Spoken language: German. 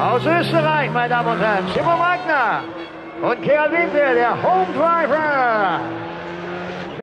Aus Österreich, meine Damen und Herren, Simon Wagner und Gerald Winter, der Home Driver.